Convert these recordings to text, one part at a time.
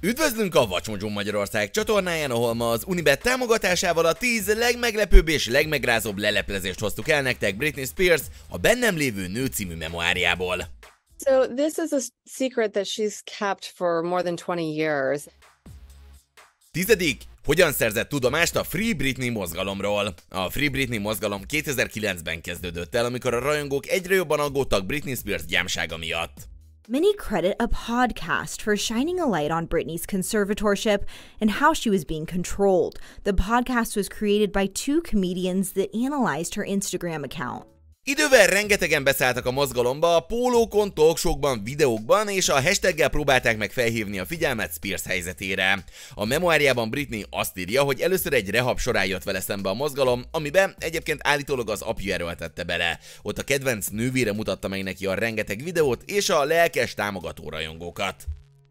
Üdvözlünk a Vacsmodzsó Magyarország csatornáján, ahol ma az Unibet támogatásával a 10 legmeglepőbb és legmegrázóbb leleplezést hoztuk el nektek Britney Spears a Bennem lévő nő című memoáriából. So this is a secret that she's kept for more than 20 years. Tizedik, hogyan szerzett tudomást a Free Britney mozgalomról? A Free Britney mozgalom 2009-ben kezdődött el, amikor a rajongók egyre jobban aggódtak Britney Spears gyámsága miatt. Many credit a podcast for shining a light on Britney's conservatorship and how she was being controlled. The podcast was created by two comedians that analyzed her Instagram account. Idővel rengetegen beszálltak a mozgalomba, a pólókon, talkshow videókban, és a hashtaggel próbálták meg felhívni a figyelmet Spears helyzetére. A memoárjában Britney azt írja, hogy először egy rehab során jött vele szembe a mozgalom, amiben egyébként állítólag az apja erőltette bele. Ott a kedvenc nővére mutatta meg neki a rengeteg videót és a lelkes támogató rajongókat.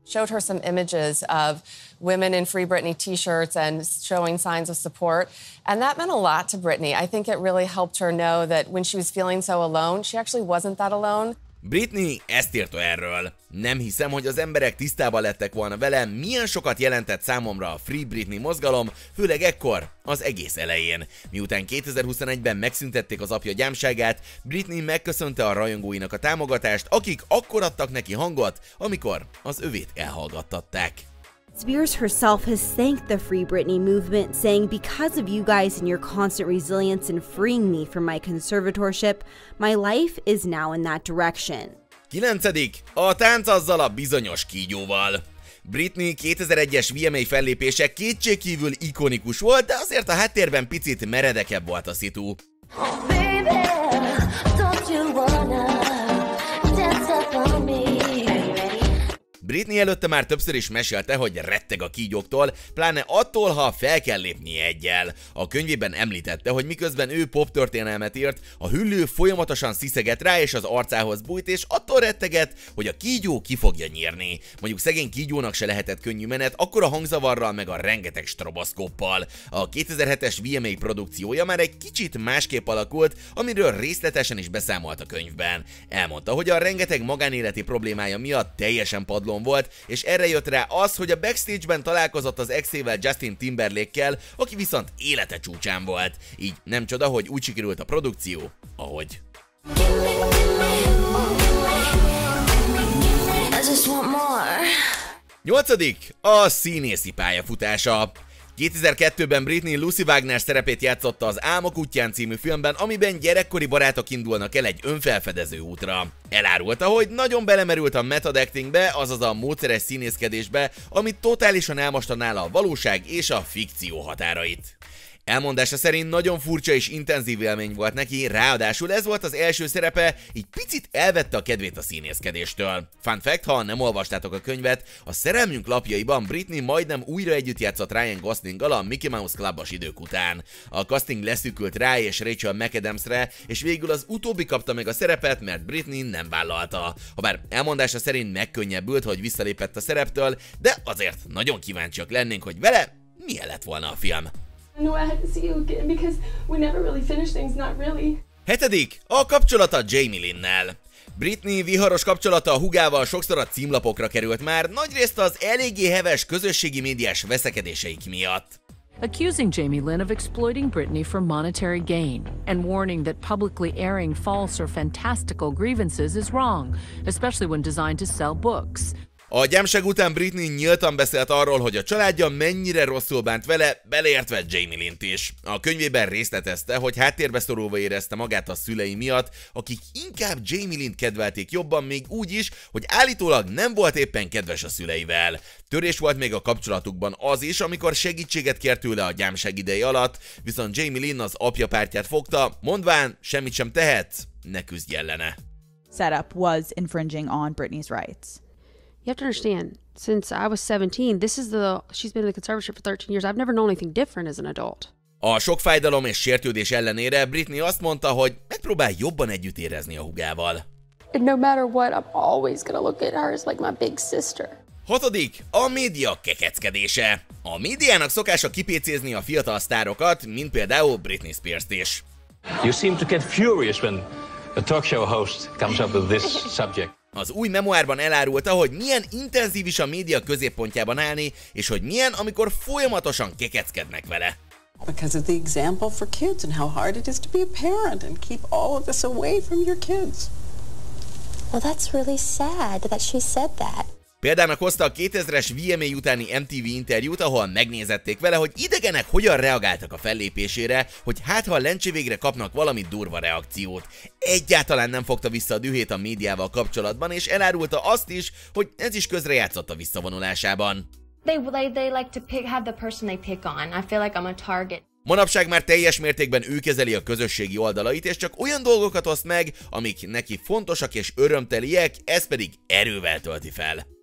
Showed her some images of women in Free Britney t shirts and showing signs of support. And that meant a lot to Britney. I think it really helped her know that when she was feeling so alone, she actually wasn't that alone. Britney ezt írta erről. Nem hiszem, hogy az emberek tisztában lettek volna vele, milyen sokat jelentett számomra a Free Britney mozgalom, főleg ekkor, az egész elején. Miután 2021-ben megszüntették az apja gyámságát, Britney megköszönte a rajongóinak a támogatást, akik akkor adtak neki hangot, amikor az övét elhallgattatták. Spears herself has thanked the Free Britney movement, saying, Because of you guys and your constant resilience in freeing me from my conservatorship, my life is now in that direction. 9. A tánc azzal a bizonyos kígyóval. Britney 2001-es VMA fellépése kétségkívül ikonikus volt, de azért a háttérben picit meredekebb volt a szitu. Baby, Britney előtte már többször is mesélte, hogy retteg a kígyóktól, pláne attól, ha fel kell lépni egyel. A könyvében említette, hogy miközben ő pop történelmet írt, a hüllő folyamatosan sziszeget rá és az arcához bújt, és attól retteget, hogy a kígyó ki fogja nyírni. Mondjuk szegény kígyónak se lehetett könnyű menet, akkor a hangzavarral meg a rengeteg strobaszkóppal. A 2007-es VMA produkciója már egy kicsit másképp alakult, amiről részletesen is beszámolt a könyvben. Elmondta, hogy a rengeteg magánéleti problémája miatt teljesen padlón szezon volt, és erre jött rá az, hogy a backstage-ben találkozott az exével Justin Timberlake-kel, aki viszont élete csúcsán volt. Így nem csoda, hogy úgy sikerült a produkció, ahogy. Nyolcadik, a színészi pályafutása. 2002-ben Britney Lucy Wagner szerepét játszotta az Álmok útján című filmben, amiben gyerekkori barátok indulnak el egy önfelfedező útra. Elárulta, hogy nagyon belemerült a method actingbe, azaz a módszeres színészkedésbe, amit totálisan elmosta nála a valóság és a fikció határait. Elmondása szerint nagyon furcsa és intenzív élmény volt neki, ráadásul ez volt az első szerepe, így picit elvette a kedvét a színészkedéstől. Fun fact, ha nem olvastátok a könyvet, a szerelmünk lapjaiban Britney majdnem újra együtt játszott Ryan Goslinggal a Mickey Mouse Clubos idők után. A casting leszűkült rá és Rachel McAdamsre, és végül az utóbbi kapta meg a szerepet, mert Britney nem vállalta. Habár elmondása szerint megkönnyebbült, hogy visszalépett a szereptől, de azért nagyon kíváncsiak lennénk, hogy vele milyen lett volna a film. Knew I had to see you again because we never really finished things, not really. Hetedik, a kapcsolata Jamie Linnel. Britney viharos kapcsolata a hugával sokszor a címlapokra került már, nagyrészt az eléggé heves közösségi médiás veszekedéseik miatt. accusing Jamie Lynn of exploiting Britney for monetary gain and warning that publicly airing false or fantastical grievances is wrong, especially when designed to sell books. A gyámság után Britney nyíltan beszélt arról, hogy a családja mennyire rosszul bánt vele, beleértve Jamie Lint is. A könyvében részletezte, hogy háttérbe szorulva érezte magát a szülei miatt, akik inkább Jamie Lint kedvelték jobban, még úgy is, hogy állítólag nem volt éppen kedves a szüleivel. Törés volt még a kapcsolatukban az is, amikor segítséget kért tőle a gyámság ideje alatt, viszont Jamie Lynn az apja pártját fogta, mondván, semmit sem tehet, ne küzdj ellene. Setup was infringing on Britney's rights. You have to understand, since I was 17, this is the she's been in the conservatorship for 13 years. I've never known anything different as an adult. A sok fájdalom és sértődés ellenére Britney azt mondta, hogy megpróbál jobban együtt érezni a hugával. And no matter what, I'm always gonna look at her as like my big sister. Hatodik, a média kekeckedése. A médiának szokása kipécézni a fiatal sztárokat, mint például Britney Spears-t is. You seem to get furious when a talk show host comes up with this subject. Az új memoárban elárulta, hogy milyen intenzív is a média középpontjában állni, és hogy milyen, amikor folyamatosan kekeckednek vele. Because of the example for kids and how hard it is to be a parent and keep all of this away from your kids. Well, that's really sad that she said that. Példának hozta a 2000-es VMA utáni MTV interjút, ahol megnézették vele, hogy idegenek hogyan reagáltak a fellépésére, hogy hát ha a lencsi végre kapnak valami durva reakciót. Egyáltalán nem fogta vissza a dühét a médiával kapcsolatban, és elárulta azt is, hogy ez is közrejátszott a visszavonulásában. They, they, they like to pick, have the person they pick on. I feel like I'm a target. Manapság már teljes mértékben ő kezeli a közösségi oldalait, és csak olyan dolgokat oszt meg, amik neki fontosak és örömteliek, ez pedig erővel tölti fel.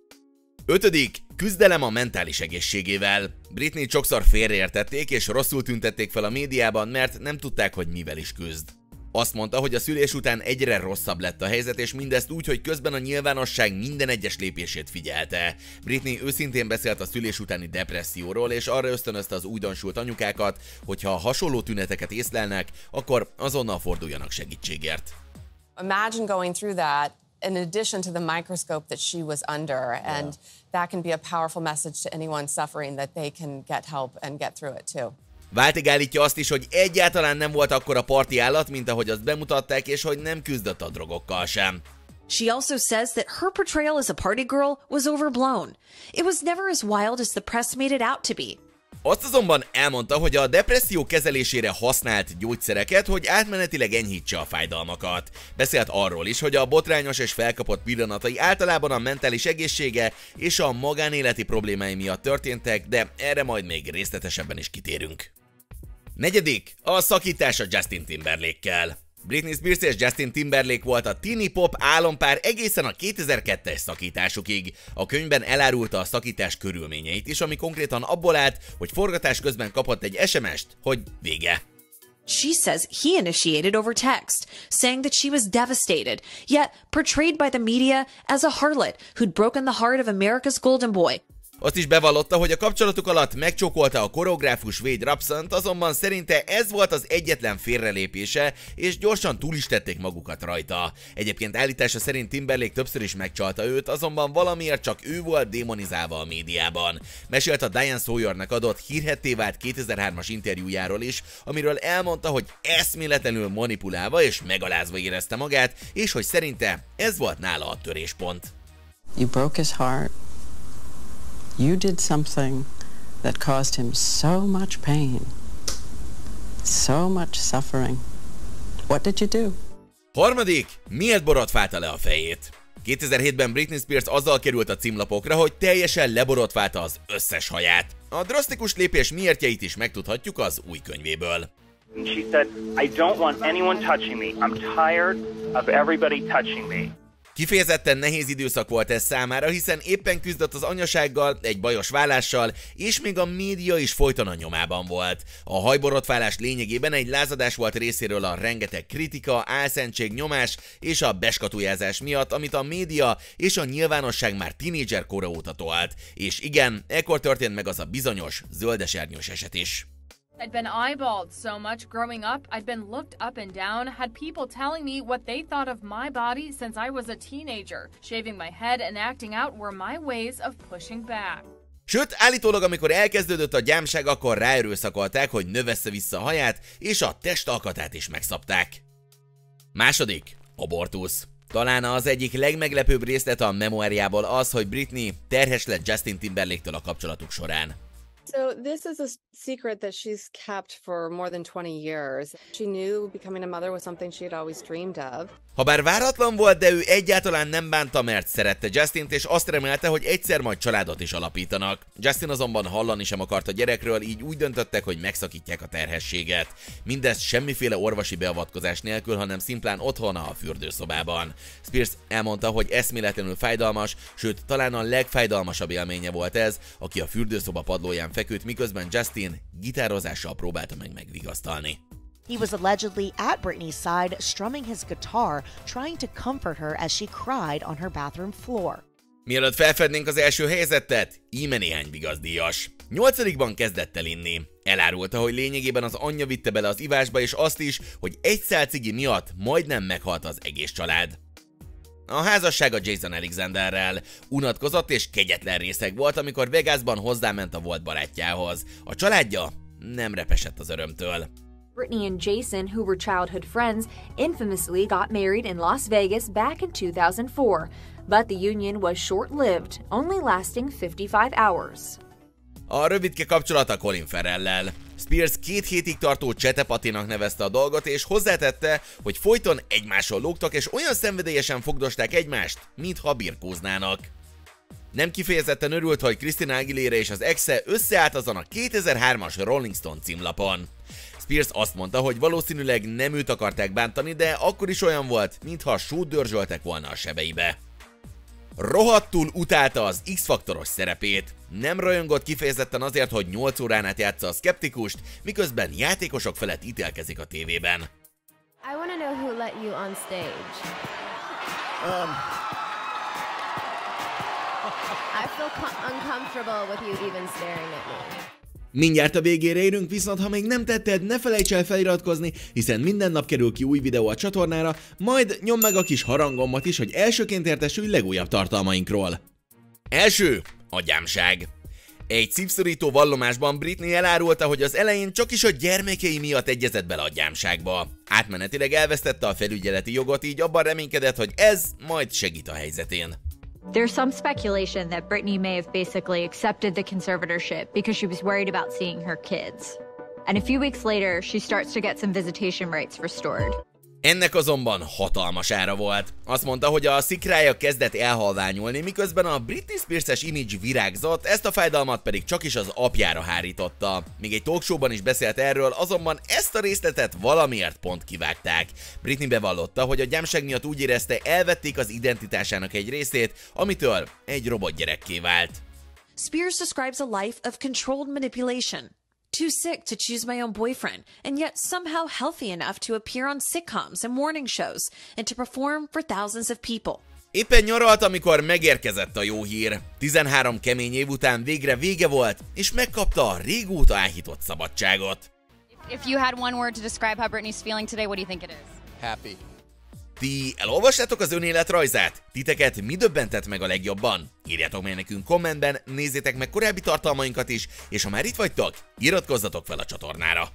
Ötödik, küzdelem a mentális egészségével. Britney sokszor félreértették és rosszul tüntették fel a médiában, mert nem tudták, hogy mivel is küzd. Azt mondta, hogy a szülés után egyre rosszabb lett a helyzet, és mindezt úgy, hogy közben a nyilvánosság minden egyes lépését figyelte. Britney őszintén beszélt a szülés utáni depresszióról, és arra ösztönözte az újdonsult anyukákat, hogy ha hasonló tüneteket észlelnek, akkor azonnal forduljanak segítségért. Imagine going through that in addition to the microscope that she was under. And yeah. that can be a powerful message to anyone suffering that they can get help and get through it too. Váltig állítja azt is, hogy egyáltalán nem volt akkora parti állat, mint ahogy azt bemutatták, és hogy nem küzdött a drogokkal sem. She also says that her portrayal as a party girl was overblown. It was never as wild as the press made it out to be. Azt azonban elmondta, hogy a depresszió kezelésére használt gyógyszereket, hogy átmenetileg enyhítse a fájdalmakat. Beszélt arról is, hogy a botrányos és felkapott pillanatai általában a mentális egészsége és a magánéleti problémái miatt történtek, de erre majd még részletesebben is kitérünk. Negyedik, a szakítás a Justin Timberlake-kel. Britney Spears és Justin Timberlake volt a tini pop álompár egészen a 2002-es szakításukig. A könyvben elárulta a szakítás körülményeit is, ami konkrétan abból állt, hogy forgatás közben kapott egy SMS-t, hogy vége. She says he initiated over text, saying that she was devastated, yet portrayed by the media as a harlot who'd broken the heart of America's golden boy. Azt is bevallotta, hogy a kapcsolatuk alatt megcsókolta a koreográfus Wade Rapsant, azonban szerinte ez volt az egyetlen félrelépése, és gyorsan túl is tették magukat rajta. Egyébként állítása szerint Timberlake többször is megcsalta őt, azonban valamiért csak ő volt démonizálva a médiában. Mesélt a Diane Sawyernek adott hírhetté vált 2003-as interjújáról is, amiről elmondta, hogy eszméletlenül manipulálva és megalázva érezte magát, és hogy szerinte ez volt nála a töréspont. You broke his heart. You did something that caused him so much pain, so much suffering. What did you do? Harmadik, miért borotfálta le a fejét? 2007-ben Britney Spears azzal került a címlapokra, hogy teljesen leborotválta az összes haját. A drasztikus lépés miértjeit is megtudhatjuk az új könyvéből. She said, I don't want anyone touching me. I'm tired of everybody touching me. Kifejezetten nehéz időszak volt ez számára, hiszen éppen küzdött az anyasággal, egy bajos vállással, és még a média is folyton a nyomában volt. A hajborotválás lényegében egy lázadás volt részéről a rengeteg kritika, álszentség, nyomás és a beskatujázás miatt, amit a média és a nyilvánosság már tinédzser kora óta tolt. És igen, ekkor történt meg az a bizonyos zöldesernyős eset is. I'd been eyeballed so much growing up, I'd been looked up and down, had people telling me what they thought of my body since I was a teenager. Shaving my head and acting out were my ways of pushing back. Sőt, állítólag amikor elkezdődött a gyámság, akkor ráerőszakolták, hogy növessze vissza a haját, és a testalkatát is megszapták. Második, abortusz. Talán az egyik legmeglepőbb részlet a memoáriából az, hogy Britney terhes lett Justin Timberlake-től a kapcsolatuk során. So this is a secret that she's kept for more than 20 years. She knew becoming a mother was something she had always dreamed of. Habár váratlan volt, de ő egyáltalán nem bánta, mert szerette Justint, és azt remélte, hogy egyszer majd családot is alapítanak. Justin azonban hallani sem akart a gyerekről, így úgy döntöttek, hogy megszakítják a terhességet. Mindezt semmiféle orvosi beavatkozás nélkül, hanem szimplán otthon a fürdőszobában. Spears elmondta, hogy eszméletlenül fájdalmas, sőt talán a legfájdalmasabb élménye volt ez, aki a fürdőszoba padlóján feküdt, miközben Justin gitározással próbálta meg megvigasztalni. He was allegedly at Britney's side, strumming his guitar, trying to comfort her as she cried on her bathroom floor. Mielőtt felfednénk az első helyzetet, íme néhány vigazdíjas. Nyolcadikban kezdett el inni. Elárulta, hogy lényegében az anyja vitte bele az ivásba, és azt is, hogy egy szál cigi miatt majdnem meghalt az egész család. A házassága Jason Alexanderrel unatkozott és kegyetlen részeg volt, amikor Vegasban hozzáment a volt barátjához. A családja nem repesett az örömtől. Brittany and Jason, who were childhood friends, infamously got married in Las Vegas back in 2004, but the union was short lived, only lasting 55 hours. A rövidke kapcsolata Colin Ferrellel. Spears két hétig tartó csetepatinak nevezte a dolgot, és hozzátette, hogy folyton egymásról lógtak, és olyan szenvedélyesen fogdosták egymást, mintha birkóznának. Nem kifejezetten örült, hogy Christina Aguilera és az exe összeállt azon a 2003-as Rolling Stone címlapon. Spears azt mondta, hogy valószínűleg nem őt akarták bántani, de akkor is olyan volt, mintha sót dörzsöltek volna a sebeibe. Rohadtul utálta az X-faktoros szerepét. Nem rajongott kifejezetten azért, hogy 8 órán át játsza a szkeptikust, miközben játékosok felett ítélkezik a tévében. I want to know who let you on stage. Um, I feel uncomfortable with you even staring at me. Mindjárt a végére érünk, viszont ha még nem tetted, ne felejts el feliratkozni, hiszen minden nap kerül ki új videó a csatornára, majd nyom meg a kis harangommat is, hogy elsőként értesülj legújabb tartalmainkról. Első, a gyámság. Egy szívszorító vallomásban Britney elárulta, hogy az elején csak is a gyermekei miatt egyezett bele a gyámságba. Átmenetileg elvesztette a felügyeleti jogot, így abban reménykedett, hogy ez majd segít a helyzetén. There's some speculation that Brittany may have basically accepted the conservatorship because she was worried about seeing her kids. And a few weeks later, she starts to get some visitation rights restored. Ennek azonban hatalmas ára volt. Azt mondta, hogy a szikrája kezdett elhalványulni, miközben a Britney Spears-es image virágzott, ezt a fájdalmat pedig csak is az apjára hárította. Még egy talkshowban is beszélt erről, azonban ezt a részletet valamiért pont kivágták. Britney bevallotta, hogy a gyámság miatt úgy érezte, elvették az identitásának egy részét, amitől egy robotgyerekké vált. Spears describes a life of controlled manipulation. Too sick to choose my own boyfriend, and yet somehow healthy enough to appear on sitcoms and morning shows and to perform for thousands of people. Éppen nyaralt, amikor megérkezett a jó hír. 13 kemény év után végre vége volt, és megkapta a régóta áhított szabadságot. If you had one word to describe how Britney's feeling today, what do you think it is? Happy. Ti elolvastátok az önéletrajzát? Titeket mi döbbentett meg a legjobban? Írjátok meg nekünk kommentben, nézzétek meg korábbi tartalmainkat is, és ha már itt vagytok, iratkozzatok fel a csatornára!